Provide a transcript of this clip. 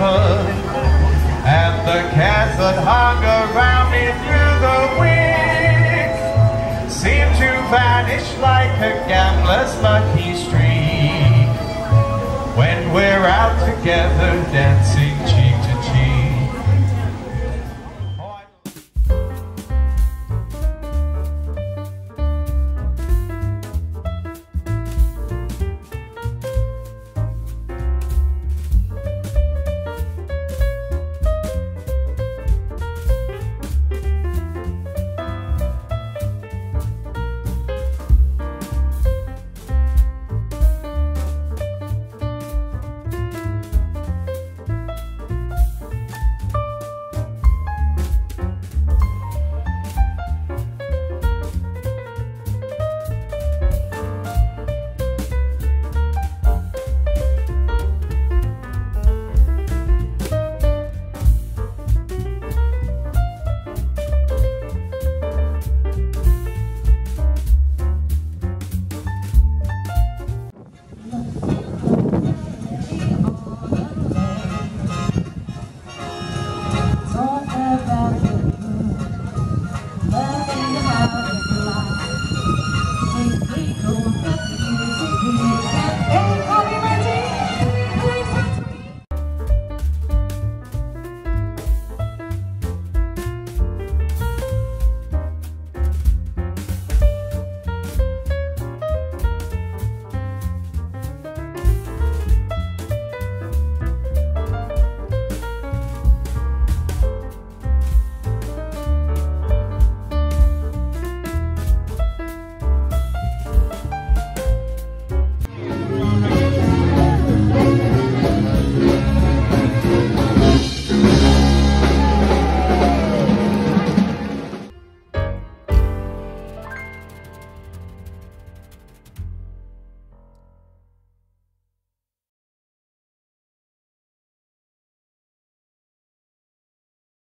And the cats that hung around me through the wind Seem to vanish like a gambler's lucky streak. When we're out together dancing